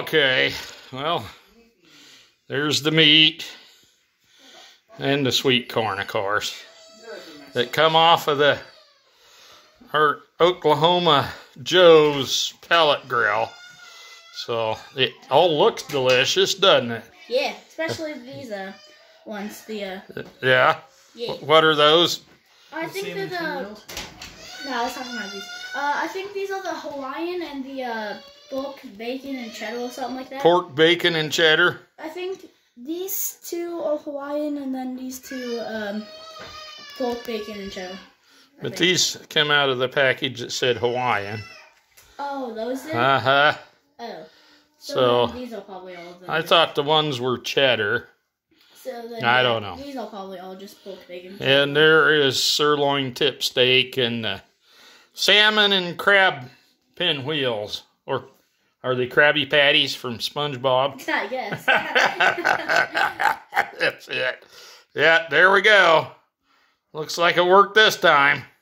Okay, well, there's the meat and the sweet corn, of course, that come off of the our Oklahoma Joe's pellet grill. So it all looks delicious, doesn't it? Yeah, especially these uh ones. The uh Yeah. yeah. What are those? I think they're the. No, I was talking about these. Uh, I think these are the Hawaiian and the uh pork, bacon, and cheddar or something like that. Pork, bacon, and cheddar. I think these two are Hawaiian, and then these two um pork, bacon, and cheddar. I But think. these come out of the package that said Hawaiian. Oh, those did. Uh huh. oh. So then these are probably all of them. I thought the ones were cheddar. So then, I don't know. These are probably all just pork, bacon. And there is sirloin tip steak and uh, salmon and crab pinwheels. Or are they Krabby Patties from SpongeBob? I guess. That's it. Yeah, there we go. Looks like it worked this time.